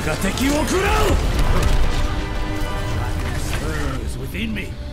我が敵を食らう Stirs within me?